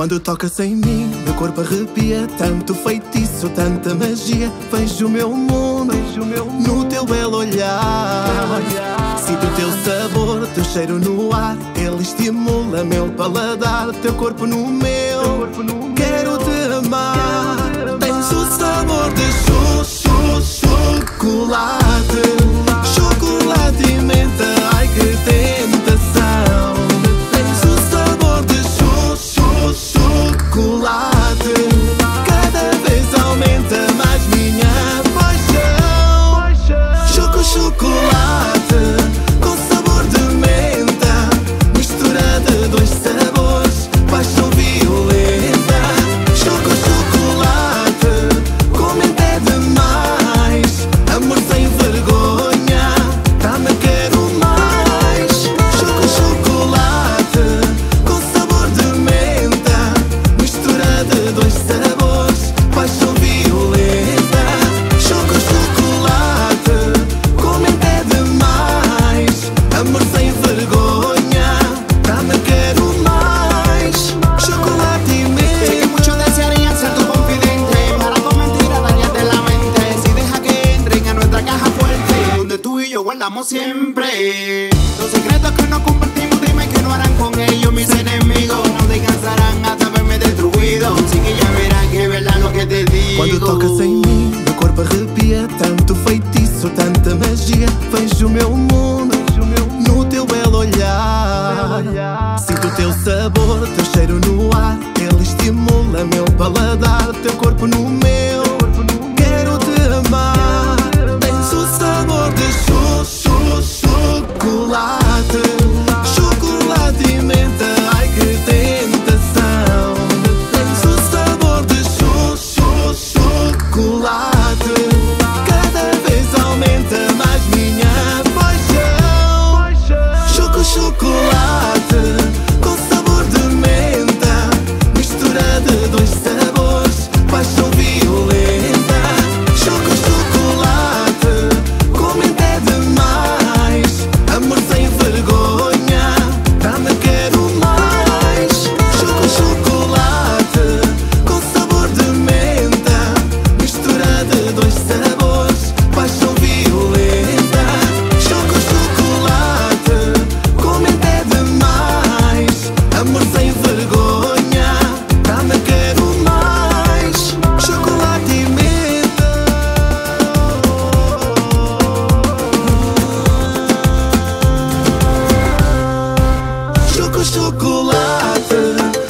Quando tocas em mim, meu corpo arrepia. Tanto feitiço, tanta magia. Vejo o meu mundo no teu belo olhar. Sinto o teu sabor, teu cheiro no ar. Ele estimula meu paladar Teu corpo no meu, quero te amar amamos siempre. Los secretos que nos compartimos, dime que no harán con ellos mis enemigos. No descansarán hasta verme destruido. Así que ya verán que es verdad lo que te digo. Quando tocas em mim, meu corpo arrepia. Tanto feitiço, tanta magia. Vejo o meu mundo no teu belo olhar. Sinto o teu sabor, teu cheiro no ar. Ele estimula meu paladar, teu corpo no meu. Batı Life.